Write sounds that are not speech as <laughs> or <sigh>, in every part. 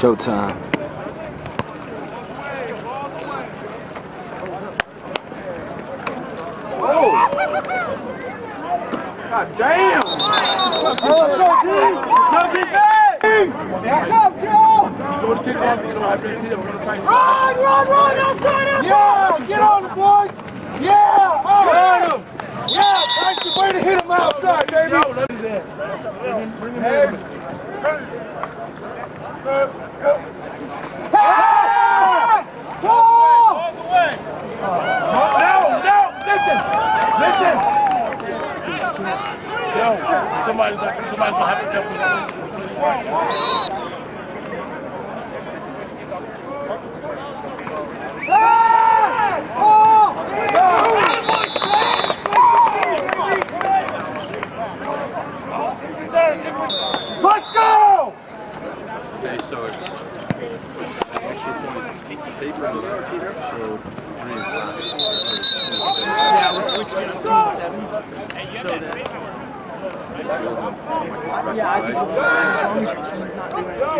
Showtime. God damn! Run, run, run! Outside, outside! Yeah, get on the! Yeah! Oh. Yeah, to hit him outside, baby! Hey! Listen! Listen! Somebody's like, somebody's gonna have to jump. Hey! Oh! Let's go! Okay, so it's extra point paper in there. So three and Yeah, we switched it to two and seven. So that. Yeah, I think as long as your team's not doing it too.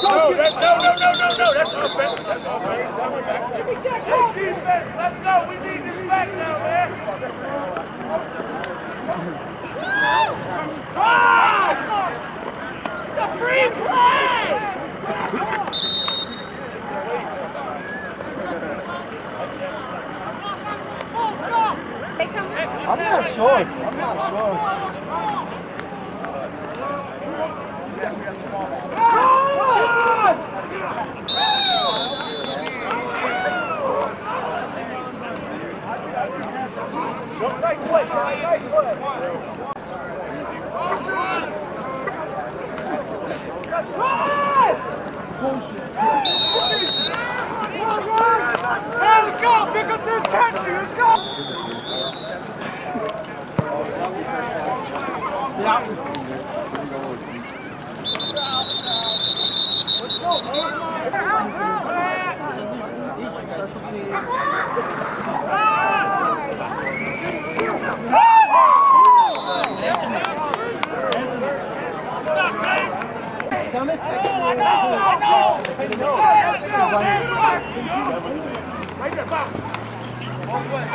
No, that, no, no, no, no, no, that's offense. That's offense. Hey, defense, let's go. We need this back now, man. The free play! I'm not sure. I'm not sure.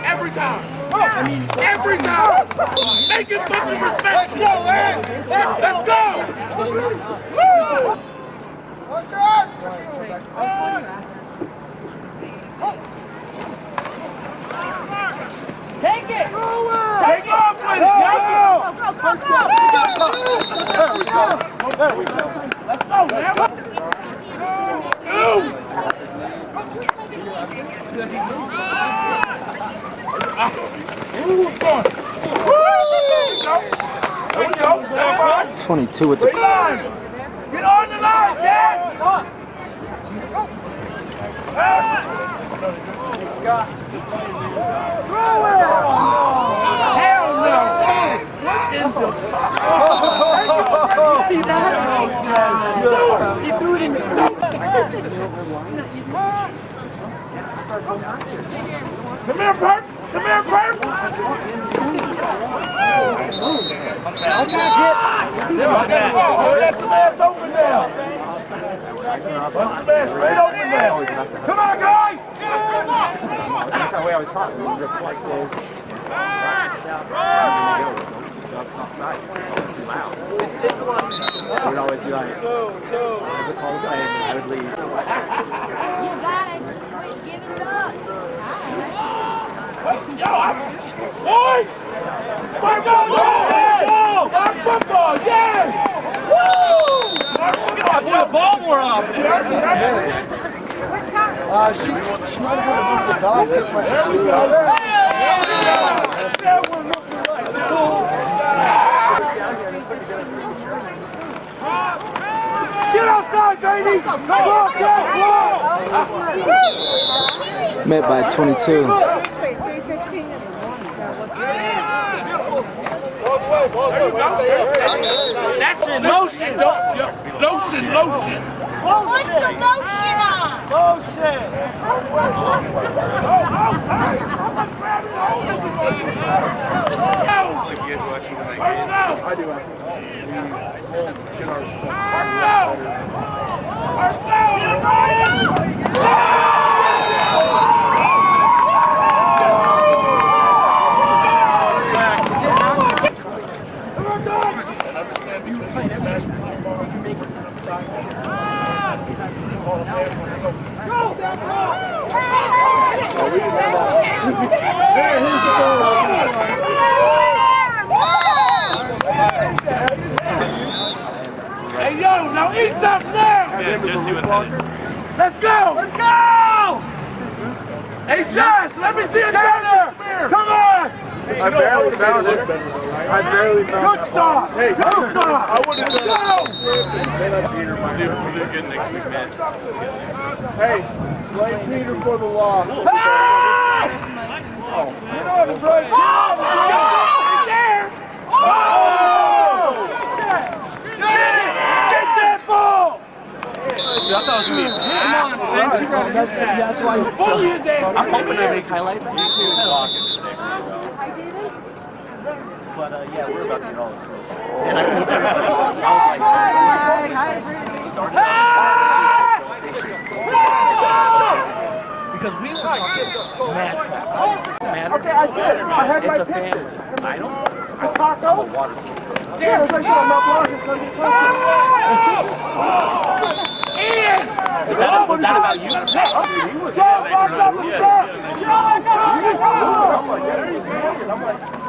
Every time. Every time. Make it put the respect. Let's go, man. Let's go. Take it! Take off with it. Go. Go. Let's go, man. Going? There we go. There we go. Come 22 with the Get line. Get on the line, Chad. Hell no. See that? He threw it in Come. On, guys. That's how we always talk. We rip like. It's. It's, a lot. I would always be like, I would call the play and I would leave. You got it. Quit giving it up. Yo, I- boy. Mark on goal. Mark football. Yes. Woo. Mark football. What ball more. Uh, she, she might have had to move the dog. That's why she's Get outside, baby! Come on, go, met by 22. That's it. Lotion. Lotion, lotion. What's the lotion on? Like you guys watching when I do. Get our stuff. Hey, yo, now eat something now. Yeah, Jesse went. Let's go. Let's go. Hey, Josh, let me see you down. Come on. I barely found it. I barely found it. Good start. Hey, good start. I wouldn't have done We'll do, we'll do good next week, man. Hey, blame Peter for the loss. Oh, oh! Get that ball. I thought it was gonna be That's, that's why Bully his. I'm hoping to make highlights. But uh, yeah, we're about to get all the smoke. And I told them, <laughs> I was like, start because we were talking mad crap. Mad Okay, I it. I had it's my a picture. I don't. The tacos? Damn, I said I'm not blocking because it's <laughs> Is that, was that about you? Stop, lock up and stop. I'm like, yeah, you can. And I'm like, we called him, man. Get there, get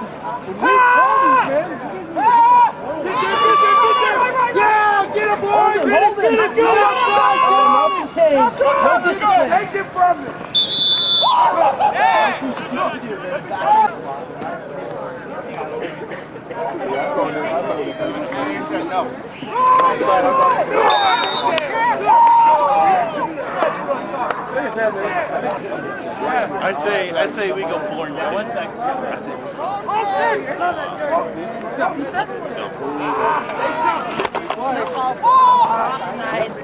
there. Yeah, get it. Take it from me. I say, I say we go four and two. I say, offsides.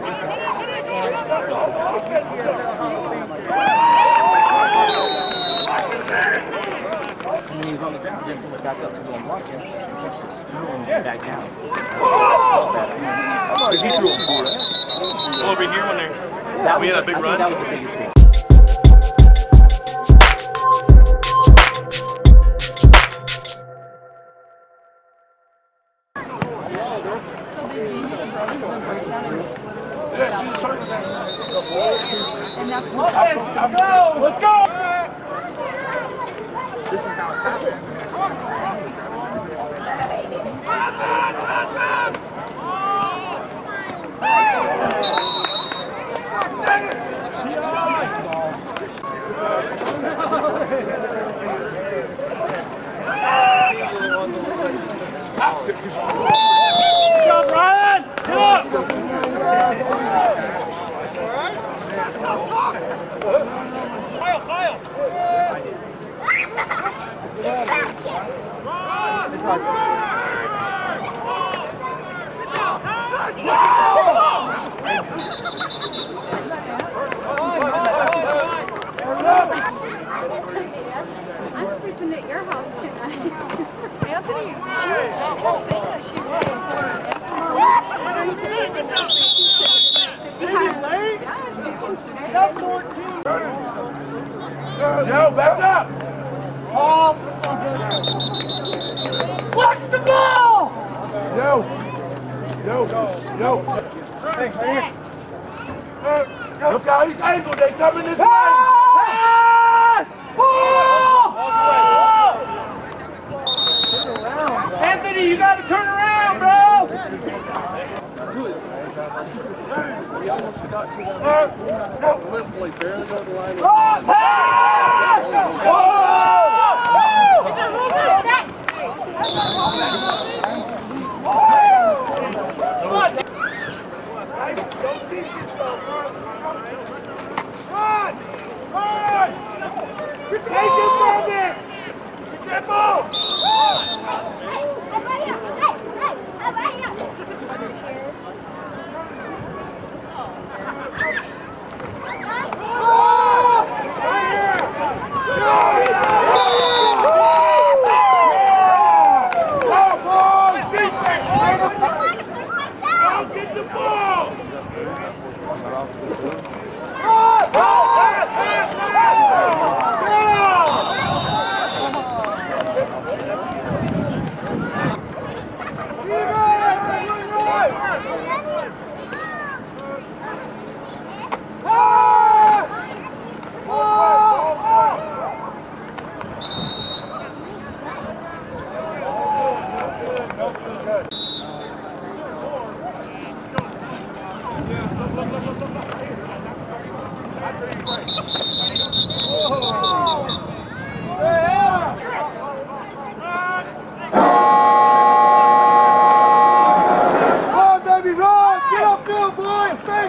And then he was on the ground, then someone back up to go and block him. And Catch just threw him back down. Because he threw a ball. Over here when they're, That we was, had a big I think run. That was the biggest thing. So they gave the breakdown, the breakdown, and it's literally and that's what Let's go. I'm sleeping at your house tonight. Anthony, she was she kept saying that she was. Yeah, she can stay. Joe, back up. Watch the ball. Yo. Yo. Yo. Hey, here. Look how he's angled. They coming this way. Pass! Anthony, you got to turn around, bro. We almost got to that. Literally barely got the line. Oh, pass! Hey, don't teach yourself, run. Run! Run! Take it from it! Get that ball! Get the ball! Run, baby, run! Get upfield, boy!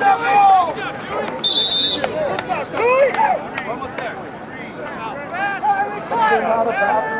Hold that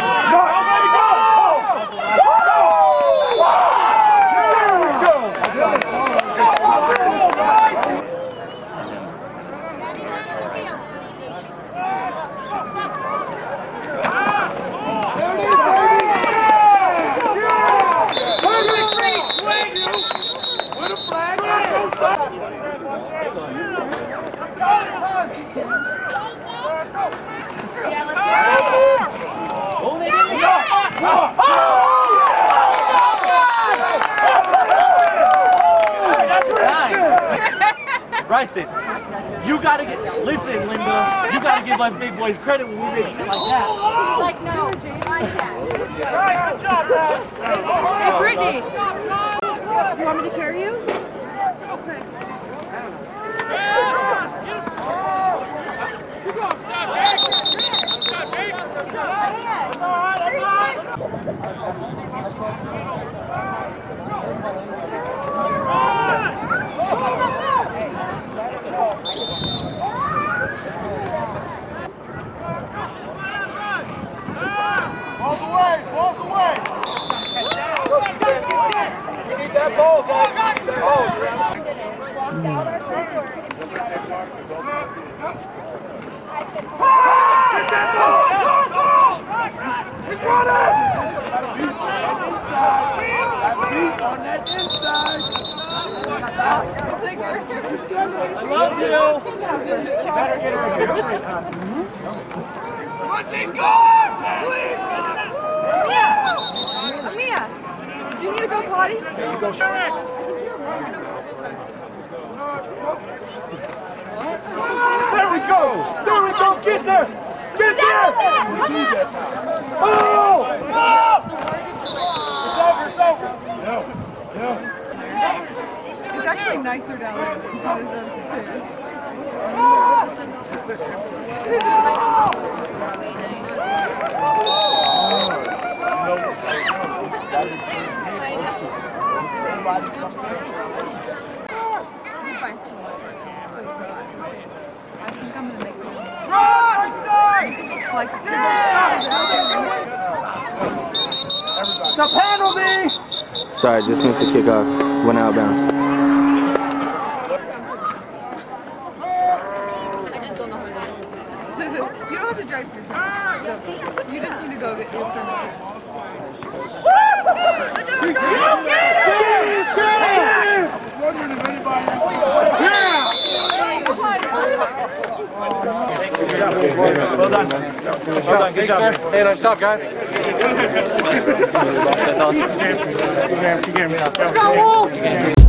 Bryson, you gotta get, listen, Linda, you gotta give us big boys credit when we make shit like that. Like, no, my cat. Good job, Pat. Hey, Brittany. You want me to carry you? Balls away! Balls away! We need that ball, guys. We need that ball. Walked out our front door and he I said, Get that ball! He's running! Inside. On that inside. I love you. Better get her a picture. Let's! Please! Amia! Amia! Do you need to go potty? There we go! There we go! Get there! Get there! Oh! Oh! It's over, it's over. It's actually nicer down there than it is upstairs. Sorry, just missed a kickoff. Went out of bounds. I just don't know how to do it. You don't have to drive your car. So you just need to go get your permit. Well done. Well done. Good job. Hey, nice job, guys. <laughs> That's awesome. Good game. Good game. Good game.